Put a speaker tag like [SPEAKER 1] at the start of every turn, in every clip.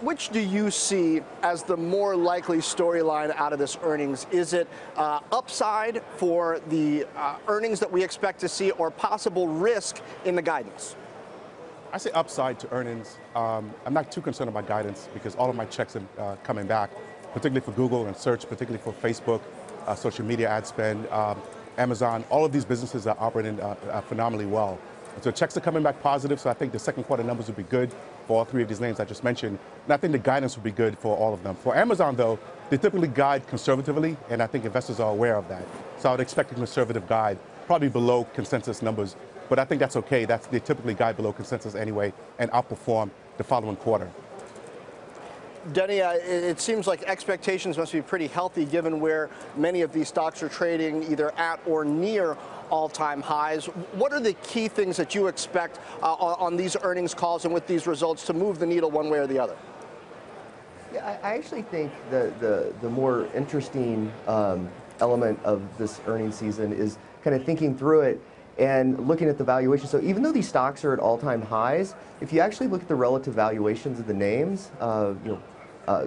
[SPEAKER 1] Which do you see as the more likely storyline out of this earnings? Is it uh, upside for the uh, earnings that we expect to see or possible risk in the guidance?
[SPEAKER 2] I say upside to earnings. Um, I'm not too concerned about guidance because all of my checks are uh, coming back, particularly for Google and search, particularly for Facebook, uh, social media ad spend, um, Amazon. All of these businesses are operating uh, uh, phenomenally well. So checks are coming back positive, so I think the second quarter numbers will be good for all three of these names I just mentioned. And I think the guidance will be good for all of them. For Amazon, though, they typically guide conservatively, and I think investors are aware of that. So I would expect a conservative guide, probably below consensus numbers but I think that's okay. That's, they typically guide below consensus anyway and outperform the following quarter.
[SPEAKER 1] Denny, uh, it seems like expectations must be pretty healthy given where many of these stocks are trading either at or near all-time highs. What are the key things that you expect uh, on these earnings calls and with these results to move the needle one way or the other?
[SPEAKER 3] Yeah, I actually think the, the, the more interesting um, element of this earnings season is kind of thinking through it and looking at the valuation. So even though these stocks are at all-time highs, if you actually look at the relative valuations of the names, uh, you know, uh,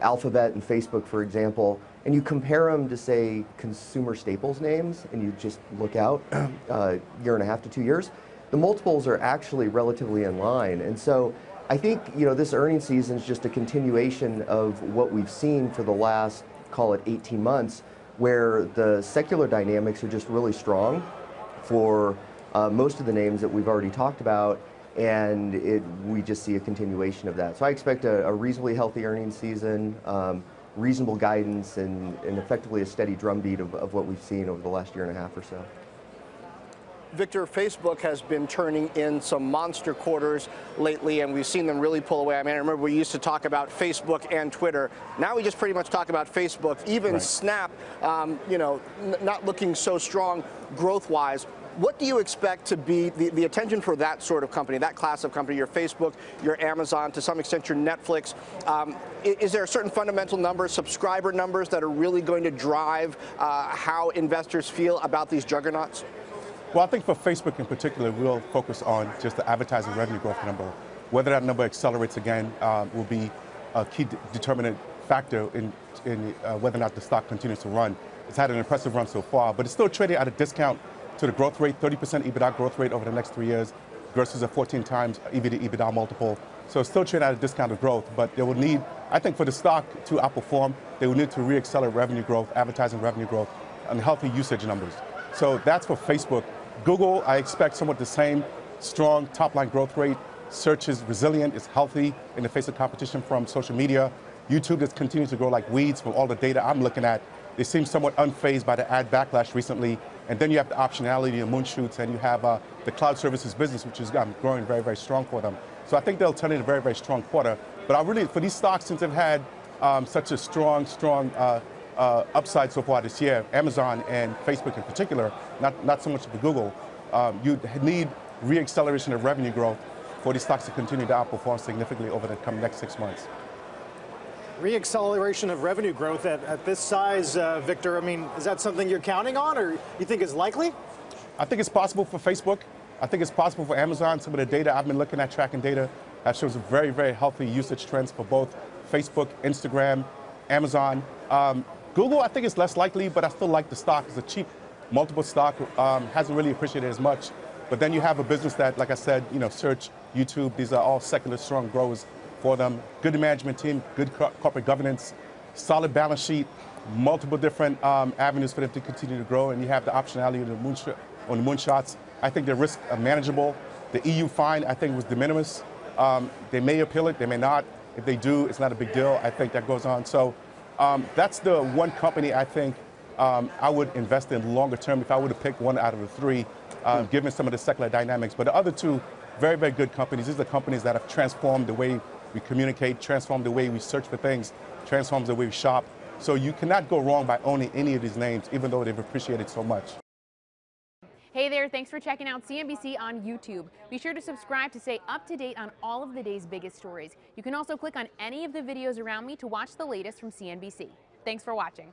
[SPEAKER 3] Alphabet and Facebook, for example, and you compare them to say consumer staples names, and you just look out a uh, year and a half to two years, the multiples are actually relatively in line. And so I think you know this earnings season is just a continuation of what we've seen for the last, call it 18 months, where the secular dynamics are just really strong for uh, most of the names that we've already talked about, and it, we just see a continuation of that. So I expect a, a reasonably healthy earnings season, um, reasonable guidance, and, and, effectively a steady drumbeat of, of what we've seen over the last year and a half or so.
[SPEAKER 1] Victor, Facebook has been turning in some monster quarters lately, and we've seen them really pull away. I mean, I remember we used to talk about Facebook and Twitter. Now we just pretty much talk about Facebook. Even right. Snap, um, you know, not looking so strong growth-wise. What do you expect to be the, the attention for that sort of company, that class of company, your Facebook, your Amazon, to some extent your Netflix? Um, is, is, there a certain fundamental number, subscriber numbers that are really going to drive uh, how investors feel about these juggernauts?
[SPEAKER 2] Well, I think for Facebook in particular, we'll focus on just the advertising revenue growth number. Whether that number accelerates again uh, will be a key determinant factor in, in uh, whether or not the stock continues to run. It's had an impressive run so far, but it's still trading at a discount to the growth rate, 30% EBITDA growth rate over the next three years versus a 14 times to EBITDA multiple. So still trading at a discounted growth, but they will need, I think for the stock to outperform, they will need to re-accelerate revenue growth, advertising revenue growth, and healthy usage numbers. So that's for Facebook. Google, I expect somewhat the same strong top line growth rate. Search is resilient, it's healthy in the face of competition from social media. YouTube just continues to grow like weeds from all the data I'm looking at. They seem somewhat unfazed by the ad backlash recently. And then you have the optionality of moonshots and you have uh, the cloud services business, which is um, growing very, very strong for them. So I think they'll turn in a very, very strong quarter. But I really, for these stocks, since they've had um, such a strong, strong uh, uh, upside so far this year, Amazon and Facebook in particular, not, not so much for Google, um, you need reacceleration of revenue growth for these stocks to continue to outperform significantly over the coming next six months.
[SPEAKER 4] Reacceleration of revenue growth at, at this size, uh, Victor, I mean, is that something you're counting on or you think is likely?
[SPEAKER 2] I think it's possible for Facebook. I think it's possible for Amazon. Some of the data I've been looking at, tracking data, that shows very, very healthy usage trends for both Facebook, Instagram, Amazon. Um, Google, I think it's less likely, but I still like the stock. It's a cheap multiple stock, um, hasn't really appreciated as much. But then you have a business that, like I said, you know, search, YouTube, these are all secular strong growers for them. Good management team, good corporate governance, solid balance sheet, multiple different um, avenues for them to continue to grow, and you have the optionality on the, moonshot, on the moonshots. I think the risks are manageable. The EU fine, I think, was de minimis. Um, they may appeal it, they may not. If they do, it's not a big deal. I think that goes on. So um, that's the one company I think um, I would invest in longer term if I were to pick one out of the three, uh, mm. given some of the secular dynamics. But the other two, very, very good companies. These are companies that have transformed the way we communicate, transform the way we search for things, transforms the way we shop. So you cannot go wrong by owning any of these names, even though they've appreciated so much.
[SPEAKER 5] Hey there, thanks for checking out CNBC on YouTube. Be sure to subscribe to stay up to date on all of the day's biggest stories. You can also click on any of the videos around me to watch the latest from CNBC. Thanks for watching.